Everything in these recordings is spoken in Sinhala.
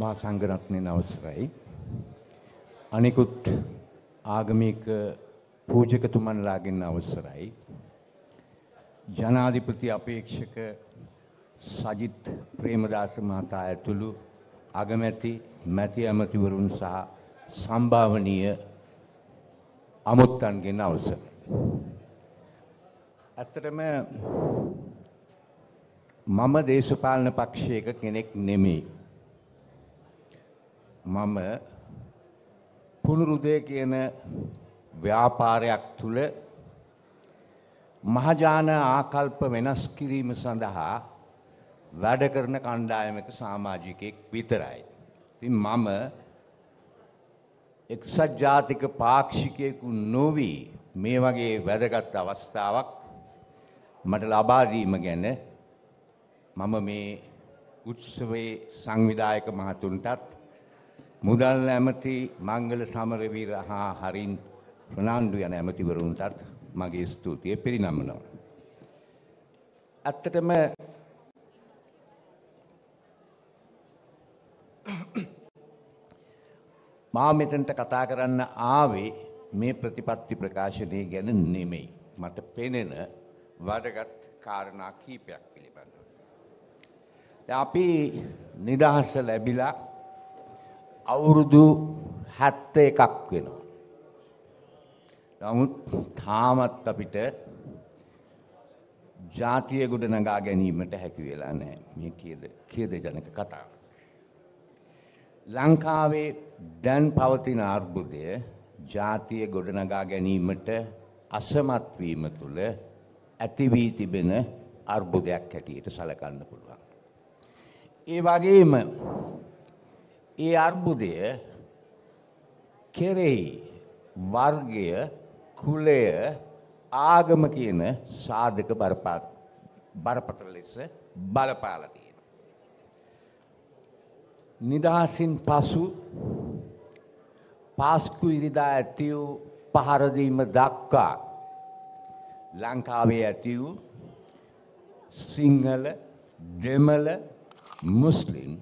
මා සංඝරත්නයෙන් අවසරයි. අනිකුත් ආගමික පූජකතුමන්ලාගෙන් අවසරයි. ජනාධිපති අපේක්ෂක සජිත් ප්‍රේමදාස මහතා ඇතුළු අගමැති මැති ඇමතිවරුන් සහ සම්භාවනීය අමුත්තන්ගෙන් අවසර. ඇත්තටම මම දේශපාලන පක්ෂයක කෙනෙක් නෙමෙයි. මම පුනරුදය කියන ව්‍යාපාරයක් තුළ මහජාන ආකල්ප වෙනස් කිරීම සඳහා වැඩ කරන කණ්ඩායමක සාමාජිකයෙක් විතරයි. ඉතින් මම එක්සත් ජාතික පාක්ෂිකයෙකු නොවී මේ වගේ වැදගත් අවස්ථාවක් මට ලබා දීම ගැන මම මේ උත්සවයේ සංවිධායක මහතුන්ටත් මුදල් ඇමති මංගල සමරවීර හා හරින් ප්‍රනාන්ඩු යන ඇමතිවරුන්ටත් මගේ ස්තුතිය පිරිනමනවා. ඇත්තටම මා මෙතනට කතා කරන්න ආවේ මේ ප්‍රතිපත්ති ප්‍රකාශනය ගැන නෙමෙයි. මට පෙනෙන වඩගත් කාරණා කීපයක් පිළිබඳව. අපි නිදහස ලැබිලා අවුරුදු හැත්ත එකක් වෙනවා. නමුත් තාමත් අපිට ජාතිය ගොඩ නගා ගැනීමට හැකි වෙලා නෑ මේ කියද කියද ජනක කතාව. ලංකාවේ දැන් පවතින අර්බුදය ජාතිය ගොඩනගා ගැනීමට අසමත්වීම තුළ ඇතිවී තිබෙන අර්බුදයක් හැටියට සලකන්න පුළුවන්. ඒ වගේම ඒ අර්බුදය කෙරෙහි වර්ගය කුලය ආගම කියන සාධක බරපතල ලෙස බලපාලා තියෙනවා. නිදහසින් පසු පාස්කු ඉරිදා ඇති වූ පහරදීම දක්වා ලංකාවේ ඇති වූ සිංහල දෙමළ මුස්ලිම්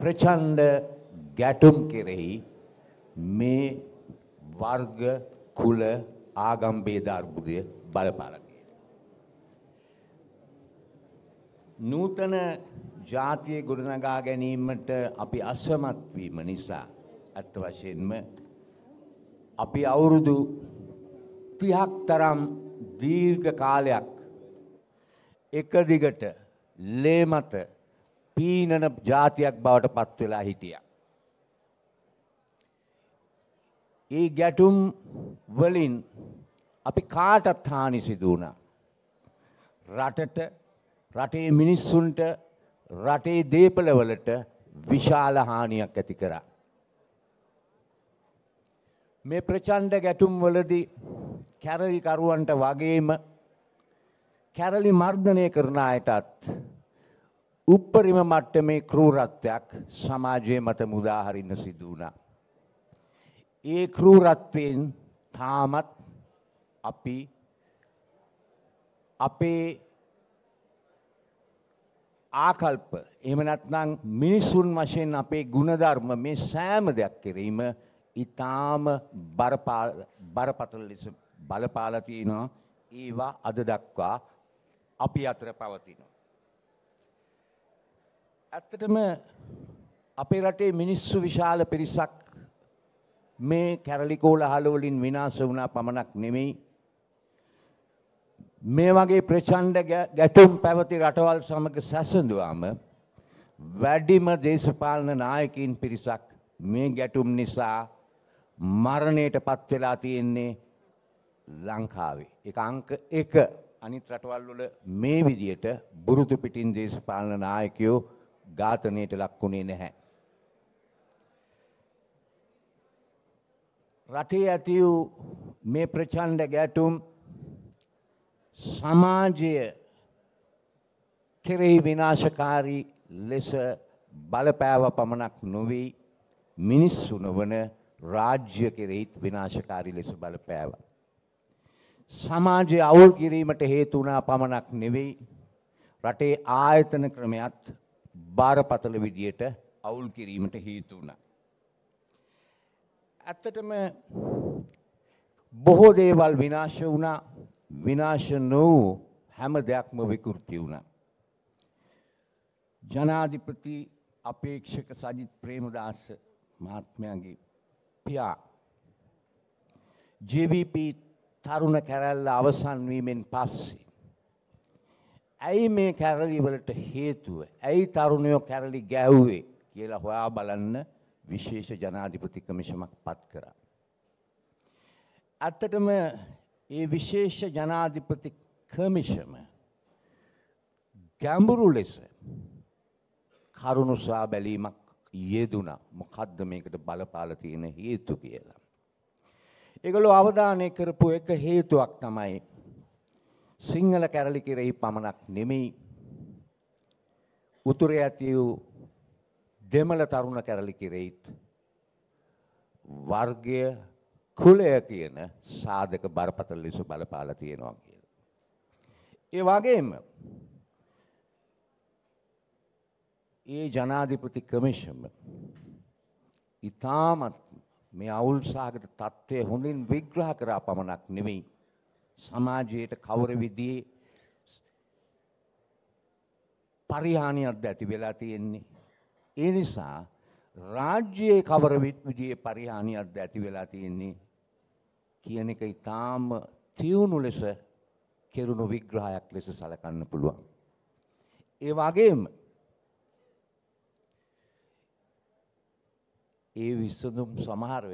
ප්‍රචණ්ඩ ගැටුම් කෙරෙහි මේ වර්ග කුල ආගම් ભેද අර්බුදය බලපාලා නූතන ජාතිය ගොඩනගා ගැනීමට අපි අසමත් වීම නිසා අත් වශයෙන්ම අපි අවුරුදු 30ක් තරම් දීර්ඝ කාලයක් එක දිගට ලේ මත පීනන ජාතියක් බවට පත් වෙලා හිටියා. ඒ ගැටුම් වලින් අපි කාටත් හානි සිදු වුණා. රටට රටේ මිනිස්සුන්ට රටේ දේපලවලට විශාල හානියක් ඇති කරා. මේ ප්‍රචණ්ඩ ගැටුම් වලදී කැරලිකරුවන්ට වගේම කැරලි මර්ධනය කරන අයටත් උප්පරිම මට්ටමේ ක්‍රූරත්වයක් සමාජයේ මත මුදාහරින්න සිදු වුණා. ඒ ක්‍රූරත්වයෙන් තාමත් අපි අපේ ආකල්ප එහෙම නැත්නම් මිනිසුන් වශයෙන් අපේ ಗುಣධර්ම මේ සෑම දෙයක් කිරීම ඊටාම බරපතල ලෙස බලපාලා තිනවා ඒවා අද දක්වා අපි අතර පවතිනවා ඇත්තටම අපේ රටේ මිනිස්සු විශාල පිරිසක් මේ කැරලිකෝල හලවලින් විනාශ වුණා පමණක් නෙමෙයි මේ වගේ ප්‍රචණ්ඩ ගැටුම් පැවති රටවල් සමග සැසඳුවාම වැඩිම දේශපාලන නායකින් පිරිසක් මේ ගැටුම් නිසා මරණයට පත් වෙලා තියෙන්නේ ලංකාවේ. එක අංක එක අනිත් රටවල් වල මේ විදියට බුරුතු පිටින් දේශපාලන නායකයෝ ඝාතනයට ලක්ුණේ නැහැ. රටේ ඇති වූ මේ ප්‍රචණ්ඩ ගැටුම් සමාජය කෙරෙහි විනාශකාරී ලෙස බලපෑව පමණක් නොවී මිනිස්සු නොවන රාජ්‍ය කෙරෙහිත් විනාශකාරී ලෙස බලපෑව. සමාජය අවුල් කිරීමට හේතුනා පමණක් නෙවෙයි රටේ ආයතන ක්‍රමයත් බාරපතල විදියට අවුල් කිරීමට හේතු වුණා. ඇත්තටම බොහෝ දේවල් විනාශ වුණා විනාශ නොවූ හැම දෙයක්ම විකෘති වුණා. ජනාධිපති අපේක්ෂක සජිත් ප්‍රේමදාස මහත්මයාගේ පියා ජවිප තරුණ කැරැල්ල අවසන් වීමෙන් පස්සේ. ඇයි මේ කැරලිවලට හේතුව ඇයි තරුණයෝ කැරලි ගැව්වේ කියලා හොයා බලන්න විශේෂ ජනාධිපති කමිෂමක් පත් කරා. ඇත්තටම ඒ විශේෂ ජනාධිපති කමිෂම ගැඹුරු ලෙස කරුණු සා බැලීමක් යෙදුන මොකද්ද මේකට බලපාල තියෙන හේතු කියලා. ඒගොල්ලෝ අවධානය කරපු එක හේතුවක් තමයි සිංහල කැරලි කෙරෙහි පමණක් නෙමෙයි උතුරේ ඇති වූ දෙමළ තරුණ කැරලි කෙරෙහිත් වර්ගය කුලය කියන සාධක බරපතල ලෙස බලපාලා තියෙනවා කියලා. ඒ වගේම ඒ ජනාධිපති කමිෂම ඉතාමත් මේ අවුල් සහගත තත්ත්වය හොඳින් විග්‍රහ කරා පමණක් නෙවෙයි සමාජයට කවර විදිහේ පරිහානියක්ද ඇති වෙලා තියෙන්නේ. ඒ නිසා රාජ්‍යයේ කවර විදිහේ පරිහානියක්ද ඇති වෙලා තියෙන්නේ කියන එක ඊටාම තියුණු ලෙස කෙරුණු විග්‍රහයක් ලෙස සලකන්න පුළුවන්. ඒ වගේම ඒ විසඳුම් සමහර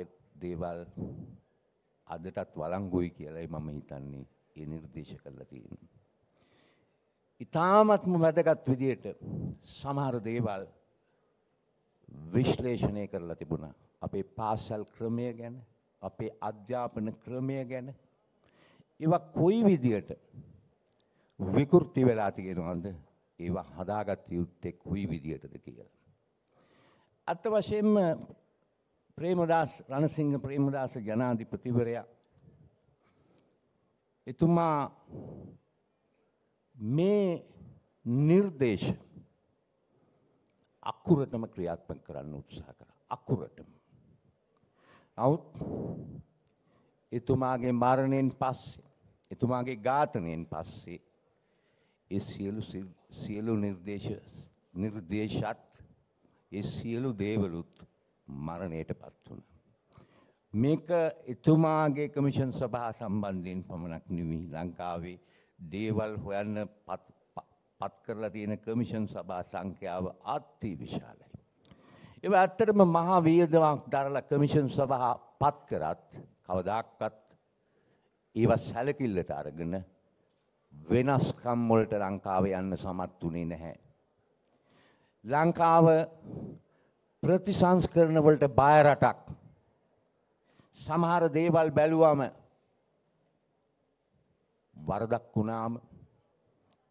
දේවල් අදටත් වළංගුයි කියලයි මම හිතන්නේ ඒ නිර්දේශ කරලා තියෙන්නේ. ඊ타මත්ම වැදගත් විදියට සමහර දේවල් විශ්ලේෂණය කරලා තිබුණා. අපේ පාසල් ක්‍රමය ගැන, අපේ අධ්‍යාපන ක්‍රමය ගැන ඒවා කොයි විදියට විකෘති වෙලා තියෙනවද? ඒවා හදාගත්ත යුත්තේ කොයි විදියටද කියලා. අත්ත වශයෙන්ම ප්‍රේමදාස් රණසිංහ ප්‍රේමදාස ජනාධිපතිවරයා එතුමා මේ නිර්දේශ අකුරටම ක්‍රියාත්මක කරන්න උත්සාහ කරා අකුරටම. නමුත් එතුමාගේ මරණයෙන් පස්සේ එතුමාගේ ඝාතනයෙන් පස්සේ ඒ සියලු සියලු නිර්දේශ නිර්දේශත් ඒ සියලු දේවලුත් මරණයට පත් වුණ. මේක එතුමාගේ කමිෂන් සභහා සම්බන්ධයෙන් පමණක් නිවී ලංකාවේ දේවල් හොයන්න පත් කරලා තියෙන කමිෂන් සභා සංඛ්‍යාව අත්ති විශාලයි. එව ඇත්තටම මහා වියදමක් දරල කමිෂන් සභහා පත් කරත් කවදක්කත් ඒව සැලකිල්ලට අරගෙන වෙනස්කම්මොලට ලංකාව යන්න සමත් වනේ නැහැ. ලංකාව ප්‍රතිසංස්කරණ වලට බය රටක්. සමහර දේවල් බැලුවම වරදක් වුණාම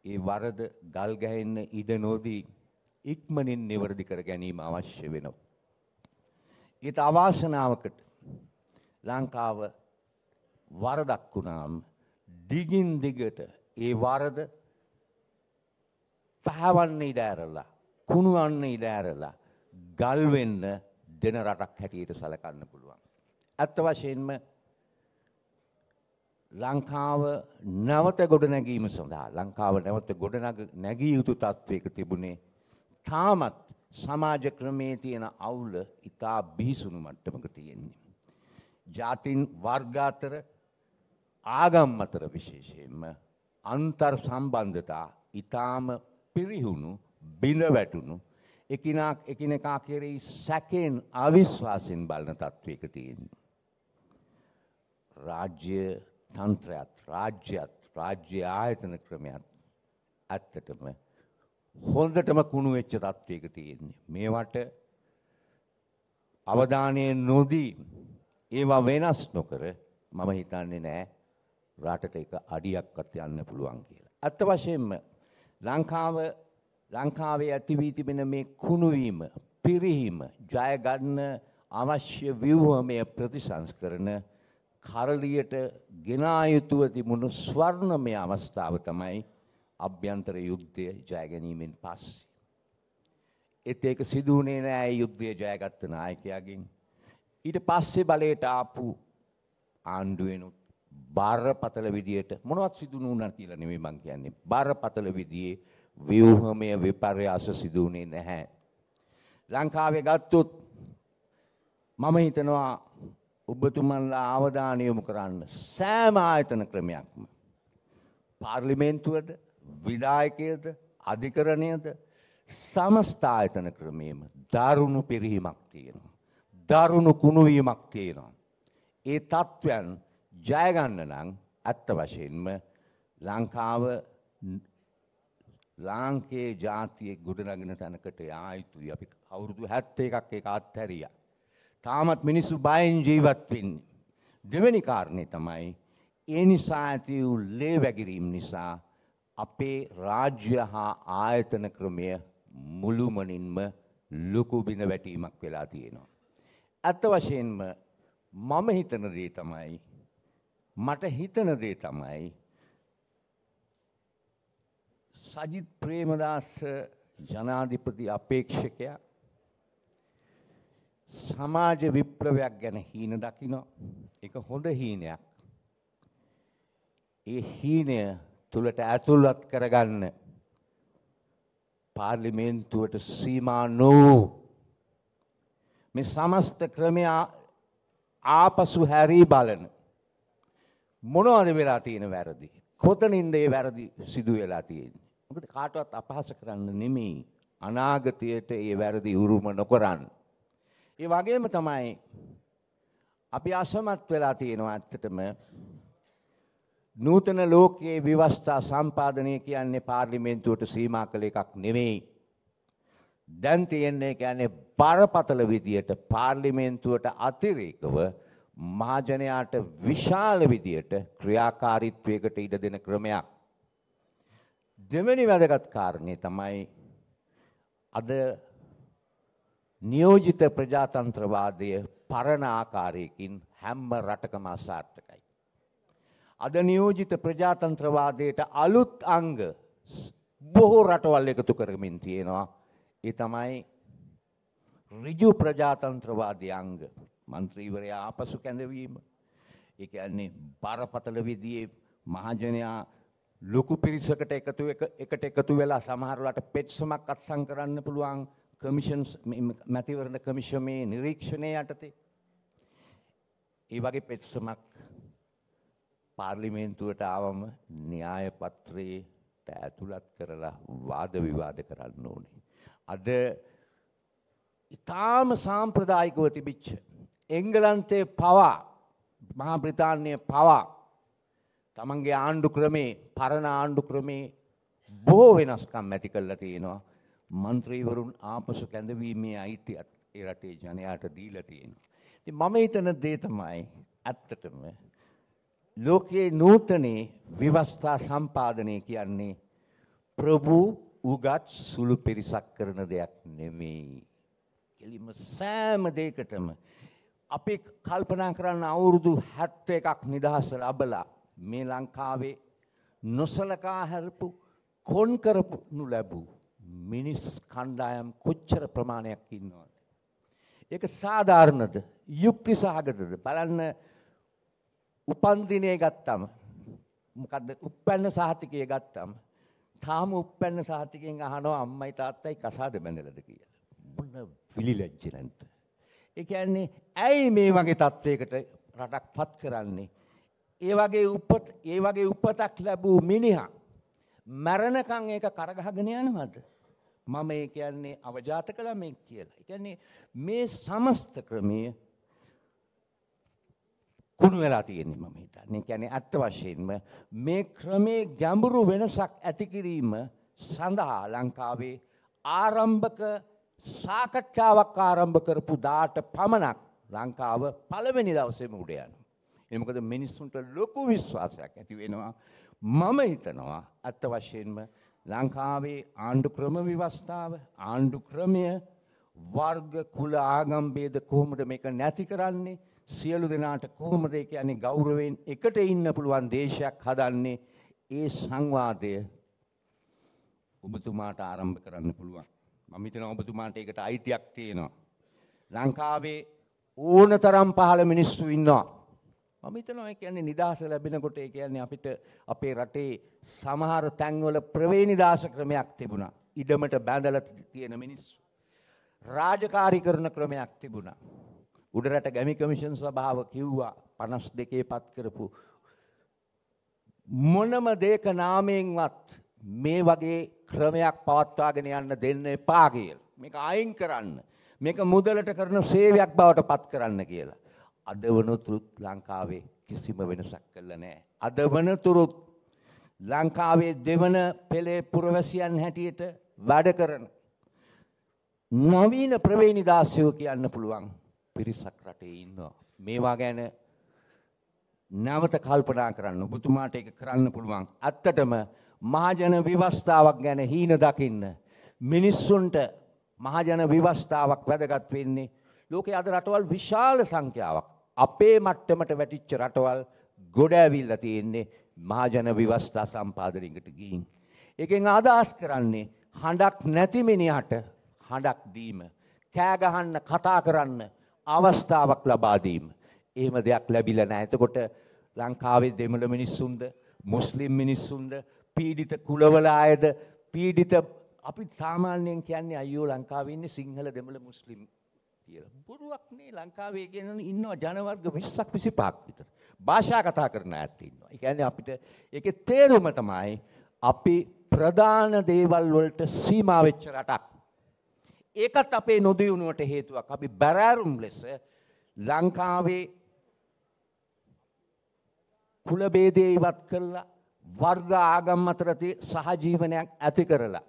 ඒ වරද ගල් ගැහෙන්න ඉඩ නොදී ඉක්මනින් නිවැරදි කර ගැනීම අවශ්‍ය වෙනවා. ඒත් අවාසනාවකට ලංකාව වරදක් වුණාම දිගින් දිගට ඒ වරද පහවන්න ඉඩ ඇරලා කුණුවන්න ඉඩ ඇරලා ගල් වෙන්න දෙන රටක් හැටියට සලකන්න පුළුවන්. ඇත්ත වශයෙන්ම ලංකාව නැවත ගොඩ නැගීම සඳහා ලංකාව නැවත ගොඩ නැගී යුතු තත්ත්වයක තිබුණේ තාමත් සමාජ ක්‍රමේ තියෙන අවුල ඉතා බිහිසුණු මට්ටමක තියෙන්නේ. ජාතින් වර්ග අතර ආගම් අතර විශේෂයෙන්ම අන්තර් සම්බන්ධතා ඊටාම පිරිහුණු බිඳ වැටුණු එකිනක් එකිනෙකා කෙරෙහි සැකෙන් අවිශ්වාසයෙන් බලන තත්ත්වයක තියෙන්නේ. රාජ්‍ය තන්ත්‍රයත් රාජ්‍යත් රාජ්‍ය ආයතන ක්‍රමයත් ඇත්තටම හොඳටම කුණු වෙච්ච තත්ත්වයක තියෙන්නේ. මේවට අවධානය නොදී ඒවා වෙනස් නොකර මම හිතන්නේ නෑ රටට එක අඩියක්වත් යන්න පුළුවන් කියලා. ඇත්ත වශයෙන්ම ලංකාව ලංකාවේ ඇතිවී තිබෙන මේ කුණුවීම පිරිහීම ජයගන්න අවශ්‍ය ව්‍යවහමය ප්‍රතිසංස්කරන කරලියට ගෙනායුතුව තිබුණු ස්වර්ණමය අවස්ථාව තමයි අභ්‍යන්තර යුද්ධය ජයගැනීමෙන් පස්සේ. එත් ඒක සිදුවනේ නෑ යුද්ධය ජයගත්ත නායකයාගෙන්. ඊට පස්සේ බලයට ආපු ආණ්ඩුවෙනුත් බාරපතල විදියට මොනවත් සිදුනුනන් කියලා නෙමෙයි මං කියන්නේ. බාරපතල විදියේ ව්‍යුහමය විපර්යාස සිදුවනේ නැහැ. ලංකාවේ ගත්තොත් මම හිතනවා ඔබතුමන්ලා අවධානය යොමු කරන්න සෑම ආයතන ක්‍රමයක්ම පාර්ලිමේන්තුවද විදායකයද අධිකරණයද සමස්ථ ආයතන ක්‍රමයේම දරුණු පිරිහීමක් තියෙනවා. දරුණු කුණුවීමක් තියෙනවා. ඒ තත්ත්වයන් ජයගන්න නම් ඇත්ත වශයෙන්ම ලංකාව ලාංකේ ජාතිය ගොඩනගෙන තැනකට යායුතුයි අපි අවුරුදු හැත්ත එකක් එක අත්හැරිය. තාමත් මිනිස්සු බයෙන් ජීවත් වෙන්නේ. දෙවැනි කාරණය තමයි ඒ නිසා ඇති වූ ලේ වැගිරීම් නිසා අපේ රාජ්‍ය හා ආයතන ක්‍රමය මුළුමනින්ම ලොකු බිඳ වැටීමක් වෙලා තියෙනවා. ඇත්ත වශයෙන්ම මම හිතන දේ තමයි මට හිතන දේ තමයි සජිත් ප්‍රේමදාස ජනාධිපති අපේක්ෂකයා සමාජ විප්ලවයක් ගැන හීන දකිනවා. එක හොඳ හීනයක්. ඒ හීනය තුළට ඇතුළත් කරගන්න පාර්ලිමේන්තුවට සීමා නෝ මේ සමස්ත ක්‍රමය ආපසු හැරී බලන මොනවද වෙලා තියෙන වැරදි? කොතනින්ද ඒ වැරදි සිදු වෙලා තියෙන්නේ? මොකද කාටවත් අපහාස කරන්න නෙමෙයි අනාගතයට ඒ වැරදි උරුම නොකරන්න. ඒ වගේම තමයි අපි අසමත් වෙලා තියෙනවා ඇත්තටම නූතන ලෝකයේ විවස්ථා සම්පාදනය කියන්නේ පාර්ලිමේන්තුවට සීමා කළ එකක් නෙමෙයි. දැන් තියෙන්නේ කියන්නේ බරපතල විදියට පාර්ලිමේන්තුවට අතිරේකව මහජනයාට විශාල විදියට ක්‍රියාකාරීත්වයකට ඉඩ දෙන ක්‍රමයක්. දෙවැනි වැදගත් කාරණය තමයි අද නියෝජිත ප්‍රජාතන්ත්‍රවාදය පරණ ආකාරයකින් හැම්ම රටකම අසාර්ථකයි. අද නියෝජිත ප්‍රජාතන්ත්‍රවාදයට අලුත් අංග බොහෝ රටවල් එකතු කරමින් තියෙනවා. ඒ තමයි රිජු ප්‍රජාතන්ත්‍රවාදය අංග මන්ත්‍රීවරයා ආපසු කැඳවීම. ඒ කියන්නේ බරපතල විදියේ මහජනයා ලොකු පිරිසකට එකතු එකට එකතු වෙලා සමහරලාට පෙට්සමක් අත්සං කරන්න පුළුවන් කමිෂන්ස් මැතිවරණ කමිෂමේ නිරීක්ෂණය යටතේ. ඒ වගේ පෙට්සමක් පාර්ලිමේන්තුවට ආවම න්‍යාය පත්‍රයට ඇතුළත් කරලා වාද විවාද කරන්න ඕනේ. අද ඉතාම සාම්ප්‍රදායිකව තිබිච්ච. එංගලන්තේ පවා මහා බ්‍රතාන්‍යය පවා තමන්ගේ ආණ්ඩු ක්‍රමේ පරණ ආණ්ඩු ක්‍රමේ බොහෝ වෙනස්කම් ඇති කල්ලා තියෙනවා මන්ත්‍රීවරුන් ආපසු කැඳවීමේ අයිතියත් ඒ රටේ ජනයාට දීලා තියෙනවා. ඉතින් මම හිතන දේ තමයි ඇත්තටම ලෝකයේ නූතනේ විවස්ථා සම්පාදනය කියන්නේ ප්‍රභු උගත් සුළු පිරිසක් කරන දෙයක් නෙමෙයි. කෙලිම සෑම දෙයකටම අපි කල්පනා කරන්න අවුරුදු 71ක් නිදහස ලැබලා මේ ලංකාවේ නොසලකා හැරපු කොන් කරපු ලැබූ මිනිස් කණ්ඩායම් කොච්චර ප්‍රමාණයක් ඉන්නවද. ඒක සාධාරණද යුක්ති සහගතද බලන්න උපන්දිනය ගත්තම මොකද උපැන්න සහතිකය ගත්තම තාම උපැන්න සහතිකෙන් අහනවා අම්මයි තාත්තයි කසාද බැඳලද කියලා. මොන විලිලැජ්ජ නැන්ත. ඒ කියන්නේ ඇයි මේ වගේ තත්ත්වයකට රටක් පත් කරන්නේ ඒ වගේ උපත් ඒ වගේ උපතක් ලැබූ මිනිහා මැරණකං ඒක කරගහගෙන යනවද. මම ඒ කියන්නේ අවජාත කළ මේ කියලා. එකන්නේ මේ සමස්ත ක්‍රමය කුණු වෙලා තියෙන්නේ මම හිතන්නේ. කියන්නේ ඇත්ත වශයෙන්ම මේ ක්‍රමේ ගැඹුරු වෙනසක් ඇති කිරීම සඳහා ලංකාවේ ආරම්භක සාකච්ඡාවක් ආරම්භ කරපු දාට පමණක් ලංකාව පළවෙනි දවසේම උඩ යනවා. එමකද මිනිස්සුන්ට ලොකු විශ්වාසයක් ඇති වෙනවා. මම හිතනවා ඇත්ත වශයෙන්ම ලංකාවේ ආණ්ඩු ක්‍රම විවස්ථාව ආණ්ඩු ක්‍රමය වර්ග කුල ආගම්බේද කොහොමද මේක නැති කරන්නේ සියලු දෙනාට කොහොමද ඒ කියන්නේ ගෞරවයෙන් එකට ඉන්න පුළුවන් දේශයක් හදන්නේ ඒ සංවාදය ඔබතුමාට ආරම්භ කරන්න පුළුවන් මම හිතනවා ඔබතුමාට ඒකට අයිතියක් තියෙනවා. ලංකාවේ ඕන තරම් පහළ මිනිස්සු ඉන්නවා. මම හිතනවා ඒ කියන්නේ නිදහස ලැබෙනකොට ඒ කියන්නේ අපිට අපේ රටේ සමහර තැන්වල ප්‍රවේනිදාස ක්‍රමයක් තිබුණා. ඉඩමට බැඳලා තියෙන මිනිස්සු. රාජකාරී කරන ක්‍රමයක් තිබුණා. උඩරට ගැමි කමිෂන් සභාව කිව්වා 52 පත් කරපු මොනම දෙයක නාමයෙන්වත් මේ වගේ ක්‍රමයක් පවත්වාගෙන යන්න දෙන්න එපා කියලා. මේක අයින් කරන්න. මේක මුදලට කරන සේවයක් බවට පත් කරන්න කියලා. අද වනතුරුත් ලංකාවේ කිසිම වෙනසක් කළා නෑ. අද වනතුරුත් ලංකාවේ දෙවන පෙළේ පුරවැසියන් හැටියට වැඩ කරන නවීන ප්‍රවේනිදාසයෝ කියන්න පුළුවන් පිරිසක් රටේ ඉන්නවා. මේවා ගැන නැවත කල්පනා කරන්න ඔබතුමාට ඒක කරන්න පුළුවන්. ඇත්තටම මහජන විවස්ථාවක් ගැන හීන දකින්න. මිනිස්සුන්ට මහජන විවස්ථාවක් වැදගත් වෙන්නේ. ලෝකයේ අද රටවල් විශාල සංඛ්‍යාවක්. අපේ මට්ටමට වැටිච්ච රටවල් ගොඩ ඇවිල්ලා තියෙන්නේ මහජන විවස්ථා සම්පාදනයකට ගිහින්. එකෙන් අදහස් කරන්නේ හඬක් නැති මිනිහට හඬක් දීම. කෑ ගහන්න කතා කරන්න අවස්ථාවක් ලබා දීම. එහෙම දෙයක් ලැබිලා නැහැ. එතකොට ලංකාවේ දෙමළ මිනිස්සුන්ද මුස්ලිම් මිනිස්සුන්ද පීඩිත කුලවල අයද පීඩිත අපි සාමාන්‍යයෙන් කියන්නේ අයියෝ ලංකාවේ ඉන්නේ සිංහල දෙමළ මුස්ලිම් කියලා. බොරුවක් නේ ලංකාවේ කියන ඉන්නවා ජනවර්ග 20ක් 25ක් විතර. භාෂා කතා කරන අයත් ඉන්නවා. ඒ කියන්නේ අපිට ඒකේ තේරුම තමයි අපි ප්‍රධාන දේවල් වලට සීමා වෙච්ච රටක්. ඒකත් අපේ නොදියුණුවට හේතුවක්. අපි බැරෑරුම් ලෙස ලංකාවේ කුලබේදය ඉවත් කරලා වර්ග ආගම් අතරති සහජීවනයක් ඇති කරලා.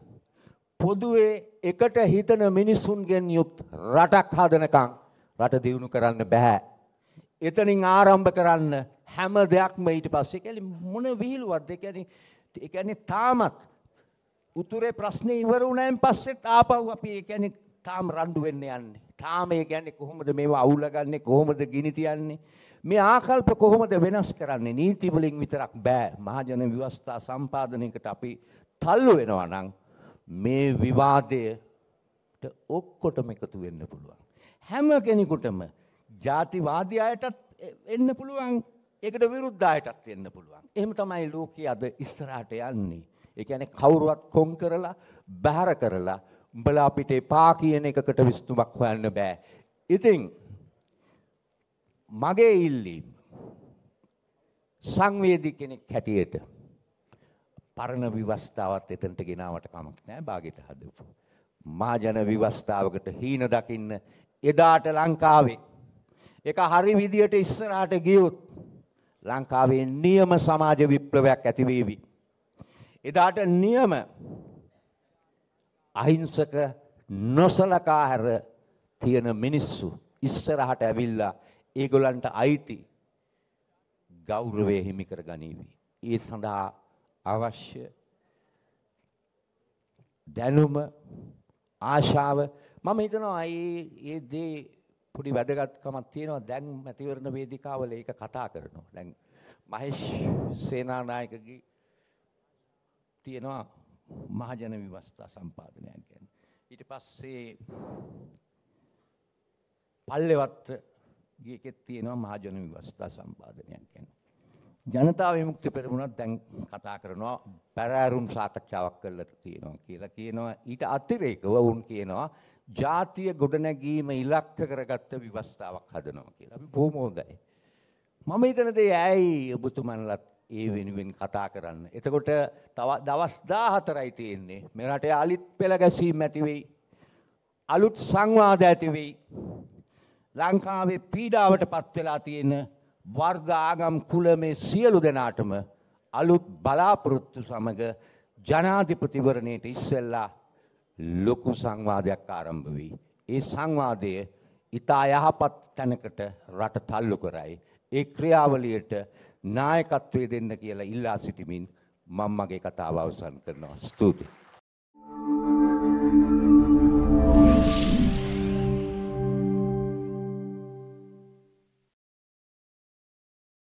පොදුවේ එකට හිතන මිනිස්සුන්ගෙන් යුත් රටක් හදනකං රට දියුණු කරන්න බැහැ. එතනින් ආරම්භ කරන්න හැම දෙයක්ම ඊට පස්සේ. කැලි මොන විහිළුවත් දෙකැන එකැනෙ තාමත් උතුරේ ප්‍රශ්නය ඉවර වුණෑන් පස්සෙත් ආපව් අපි ඒකැනෙ තාම රණ්ඩු වෙන්න යන්නේ. තාම ඒ කියන්නේ කොහොමද මේවා අවුලගන්නේ කොහොමද ගිනි තියන්නේ? මේ ආකල්ප කොහොමද වෙනස් කරන්නේ? නීති වලින් විතරක් බෑ. මහජන ව්‍යවස්ථා සම්පාදනයකට අපි තල්ලු වෙනවා නම් මේ විවාදයට ඔක්කොටම එකතු වෙන්න පුළුවන්. හැම කෙනෙකුටම ජාතිවාදී අයටත් එන්න පුළුවන් ඒකට විරුද්ධ අයටත් එන්න පුළුවන්. එහෙම තමයි ලෝකයේ අද ඉස්සරහට යන්නේ. ඒ කියන්නේ කවුරුවත් කොන් කරලා බැහැර කරලා උඹලා අපිට එපා කියන එකකට විසඳුමක් හොයන්න බෑ. ඉතින් මගේ ඉල්ලීම සංවේදී කෙනෙක් හැටියට පරණ විවස්ථාවත් එතනට ගෙනාවට කමක් නෑ බාගෙට හදපු. මහජන විවස්ථාවකට හීන දකින්න එදාට ලංකාවේ එක හරි විදියට ඉස්සරහට ගියොත් ලංකාවේ නියම සමාජ විප්ලවයක් ඇතිවේවි. එදාට නියම අහිංසක නොසලකා හැර තියෙන මිනිස්සු ඉස්සරහට ඇවිල්ලා ඒගොල්ලන්ට අයිති ගෞරවය හිමි කර ගනීවි. ඒ සඳහා අවශ්‍ය දැනුම ආශාව මම හිතනවා ඒ දේ පොඩි වැදගත්කමක් තියෙනවා දැන් මැතිවරණ වේදිකාවල ඒක කතා කරනවා. දැන් මහේෂ් සේනානායකගේ තියෙනවා මහජන විවස්ථා සම්පාදනයක් ගැන. ඊට පස්සේ පල්ලෙවත්ත ගියකෙත් තියෙනවා මහජන විවස්ථා සම්පාදනයක් ගැන. ජනතා විමුක්ති පෙරමුණත් දැන් කතා කරනවා බැරෑරුම් සාකච්ඡාවක් කරලා තියෙනවා කියලා කියනවා ඊට අතිරේකව වුන් කියනවා ජාතිය ගොඩනැගීම ඉලක්ක කරගත්ත විවස්ථාවක් හදනවා කියලා. අපි බොහොම හොඳයි. මම හිතන දේ ඇයි ඔබතුමන්ලත් ඒ වෙනුවෙන් කතා කරන්න. එතකොට තව දවස් 14යි තියෙන්නේ. මේ රටේ අලිත් පෙළ ගැසීම් ඇති වෙයි. අලුත් සංවාද ඇති වෙයි. ලංකාවේ පීඩාවට පත් වෙලා තියෙන වර්ග ආගම් කුල මේ සියලු දෙනාටම අලුත් බලාපොරොත්තු සමග ජනාධිපතිවරණයට ඉස්සෙල්ලා ලොකු සංවාදයක් ආරම්භ වෙයි. ඒ සංවාදය ඉතා යහපත් තැනකට රට තල්ලු කරයි. ඒ ක්‍රියාවලියට නායකත්වය දෙන්න කියලා ඉල්ලා සිටිමින් මම මගේ කතාව අවසන් කරනවා. ස්තුතියි.